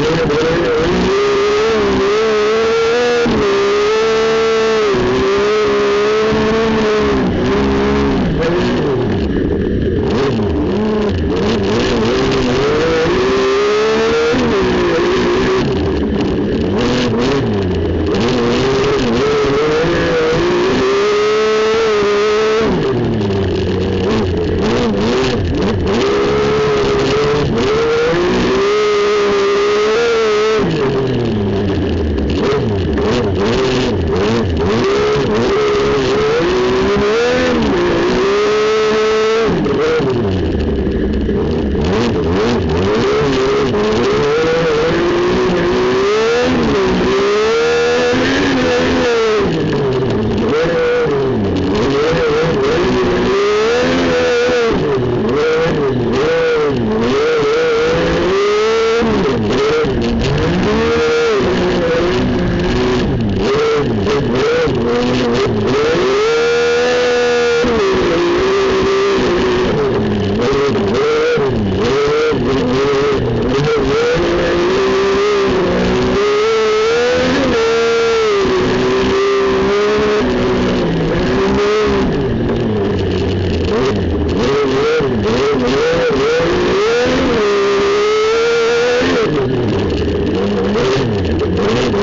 ಒಳ್ಳೆಯ Thank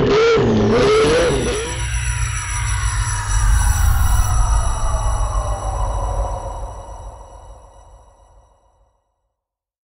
Deus.